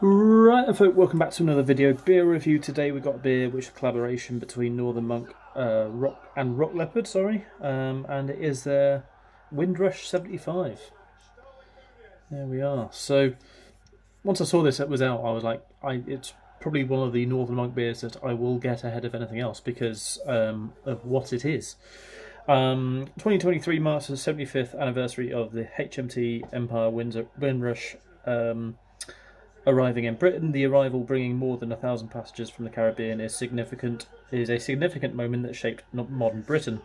Right, folks, welcome back to another video. Beer review today. We've got a beer which is a collaboration between Northern Monk uh, Rock and Rock Leopard, sorry, um, and it is their Windrush 75. There we are. So, once I saw this it was out, I was like, I it's probably one of the Northern Monk beers that I will get ahead of anything else because um, of what it is. Um, 2023 marks the 75th anniversary of the HMT Empire Windrush um, arriving in Britain. The arrival, bringing more than a thousand passengers from the Caribbean, is significant. Is a significant moment that shaped modern Britain.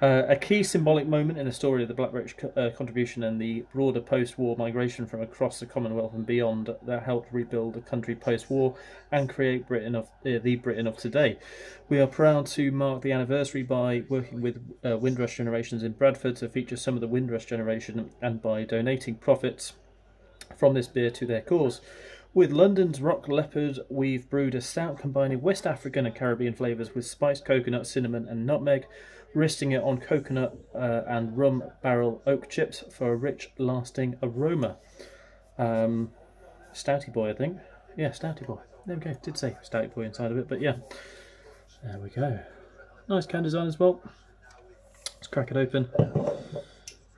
Uh, a key symbolic moment in the story of the Black British uh, contribution and the broader post-war migration from across the Commonwealth and beyond that helped rebuild the country post-war and create Britain of uh, the Britain of today. We are proud to mark the anniversary by working with uh, Windrush Generations in Bradford to feature some of the Windrush generation and by donating profits from this beer to their cause. With London's Rock Leopard, we've brewed a stout combining West African and Caribbean flavours with spiced coconut, cinnamon, and nutmeg, resting it on coconut uh, and rum barrel oak chips for a rich, lasting aroma. Um, Stouty boy, I think. Yeah, Stouty boy. There we go. Did say Stouty boy inside of it, but yeah. There we go. Nice can design as well. Let's crack it open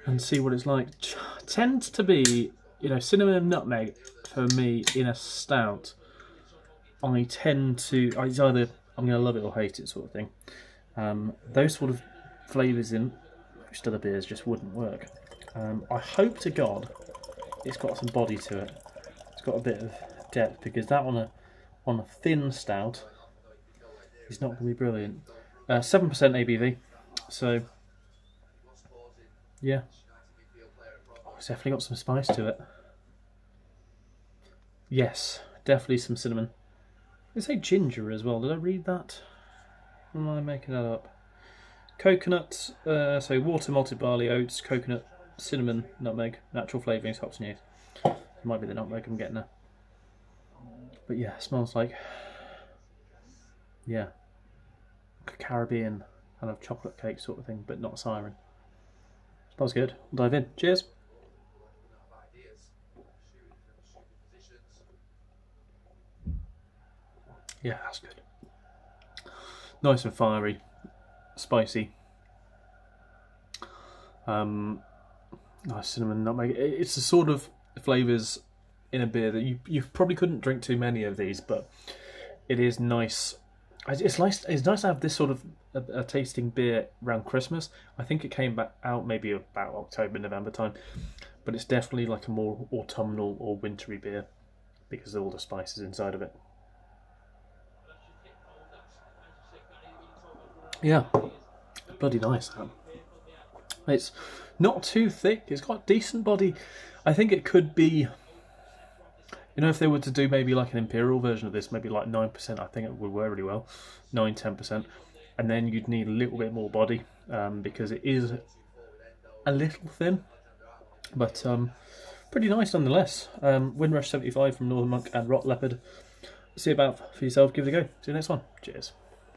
and see what it's like. Tends to be you know, cinnamon and nutmeg for me in a stout, I tend to, it's either I'm going to love it or hate it sort of thing. Um, those sort of flavours in most other beers just wouldn't work. Um, I hope to God it's got some body to it. It's got a bit of depth because that on a on a thin stout is not going to be brilliant. Uh, seven percent ABV, so yeah, it's definitely got some spice to it. Yes, definitely some cinnamon. They say ginger as well. Did I read that? Am I making that up? Coconut, uh, so water, malted barley, oats, coconut, cinnamon, nutmeg, natural flavourings, hops and yeast. It might be the nutmeg I'm getting there. But yeah, smells like, yeah, Caribbean kind of chocolate cake sort of thing, but not siren. Smells good. We'll dive in. Cheers. Yeah, that's good. Nice and fiery, spicy. Um, nice cinnamon nutmeg. It's the sort of flavours in a beer that you you probably couldn't drink too many of these, but it is nice. It's nice. It's nice to have this sort of a, a tasting beer around Christmas. I think it came back out maybe about October, November time, but it's definitely like a more autumnal or wintry beer because of all the spices inside of it. Yeah, bloody nice. That. It's not too thick. It's got decent body. I think it could be. You know, if they were to do maybe like an imperial version of this, maybe like nine percent, I think it would work really well. 9 10 percent, and then you'd need a little bit more body um, because it is a little thin, but um, pretty nice nonetheless. Um, Windrush 75 from Northern Monk and Rock Leopard. See about for yourself. Give it a go. See you next one. Cheers.